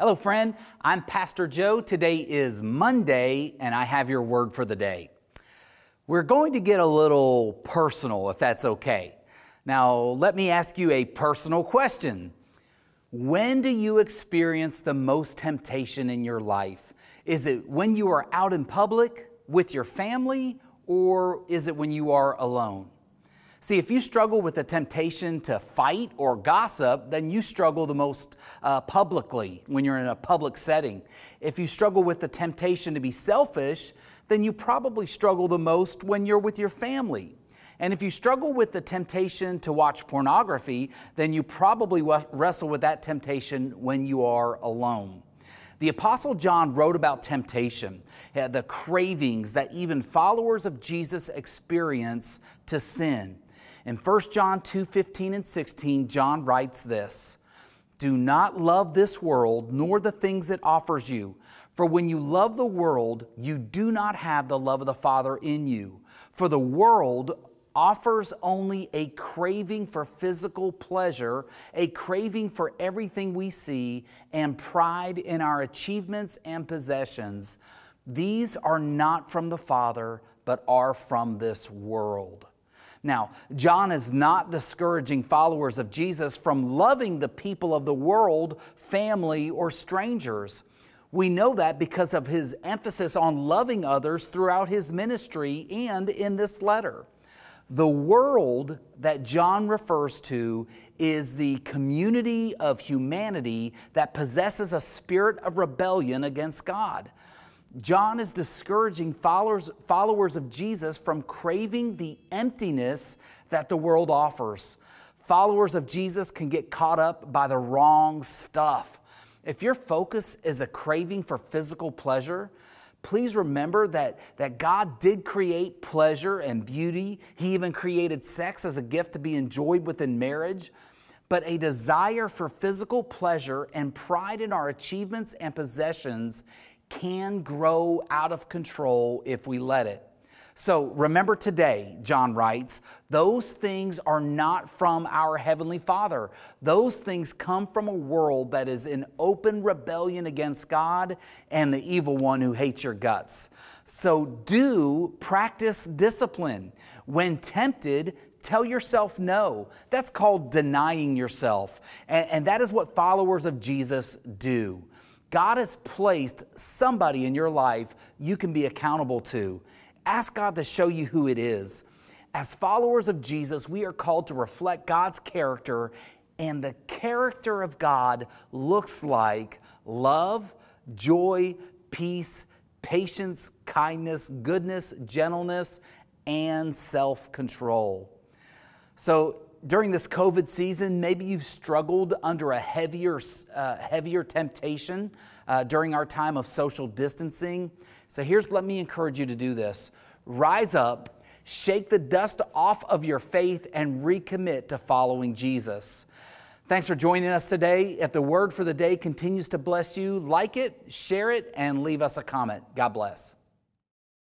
Hello, friend. I'm Pastor Joe. Today is Monday, and I have your word for the day. We're going to get a little personal, if that's okay. Now, let me ask you a personal question. When do you experience the most temptation in your life? Is it when you are out in public with your family, or is it when you are alone? See, if you struggle with the temptation to fight or gossip, then you struggle the most uh, publicly when you're in a public setting. If you struggle with the temptation to be selfish, then you probably struggle the most when you're with your family. And if you struggle with the temptation to watch pornography, then you probably wrestle with that temptation when you are alone. The Apostle John wrote about temptation, the cravings that even followers of Jesus experience to sin. In 1 John 2 15 and 16, John writes this Do not love this world, nor the things it offers you. For when you love the world, you do not have the love of the Father in you. For the world offers only a craving for physical pleasure, a craving for everything we see, and pride in our achievements and possessions. These are not from the Father, but are from this world. Now, John is not discouraging followers of Jesus from loving the people of the world, family, or strangers. We know that because of his emphasis on loving others throughout his ministry and in this letter. The world that John refers to is the community of humanity that possesses a spirit of rebellion against God. John is discouraging followers, followers of Jesus from craving the emptiness that the world offers. Followers of Jesus can get caught up by the wrong stuff. If your focus is a craving for physical pleasure, please remember that, that God did create pleasure and beauty. He even created sex as a gift to be enjoyed within marriage. But a desire for physical pleasure and pride in our achievements and possessions can grow out of control if we let it. So remember today, John writes, those things are not from our Heavenly Father. Those things come from a world that is in open rebellion against God and the evil one who hates your guts. So do practice discipline. When tempted, tell yourself no. That's called denying yourself. And, and that is what followers of Jesus do. God has placed somebody in your life you can be accountable to. Ask God to show you who it is. As followers of Jesus, we are called to reflect God's character, and the character of God looks like love, joy, peace, patience, kindness, goodness, gentleness, and self control. So, during this COVID season, maybe you've struggled under a heavier, uh, heavier temptation uh, during our time of social distancing. So here's, let me encourage you to do this. Rise up, shake the dust off of your faith, and recommit to following Jesus. Thanks for joining us today. If the word for the day continues to bless you, like it, share it, and leave us a comment. God bless.